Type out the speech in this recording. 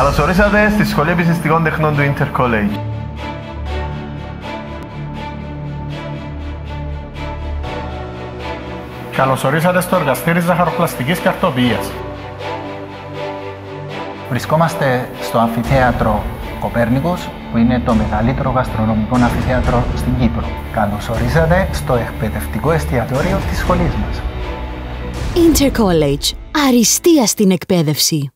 Καλώς ορίσατε στη Σχολή Επιστημιστικών Τεχνών του Intercollege. Καλώς ορίσατε στο εργαστήρι ζαχαροπλαστικής καρτοποιίας. Βρισκόμαστε στο αμφιθέατρο Κοπέρνικος, που είναι το μεγαλύτερο γαστρονομικό αμφιθέατρο στην Κύπρο. Καλώς ορίσατε στο εκπαιδευτικό εστιατόριο της σχολής μας. Intercollege. Αριστεία στην εκπαίδευση.